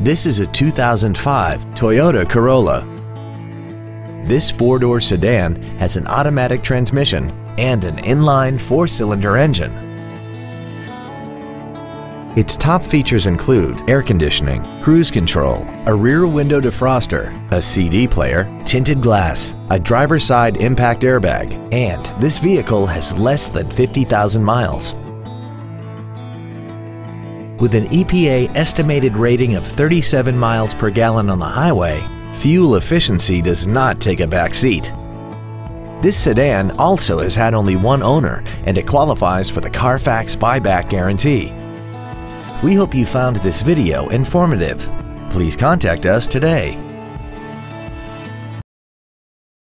This is a 2005 Toyota Corolla. This four-door sedan has an automatic transmission and an inline four-cylinder engine. Its top features include air conditioning, cruise control, a rear window defroster, a CD player, tinted glass, a driver's side impact airbag, and this vehicle has less than 50,000 miles. With an EPA estimated rating of 37 miles per gallon on the highway, fuel efficiency does not take a back seat. This sedan also has had only one owner and it qualifies for the Carfax buyback guarantee. We hope you found this video informative. Please contact us today.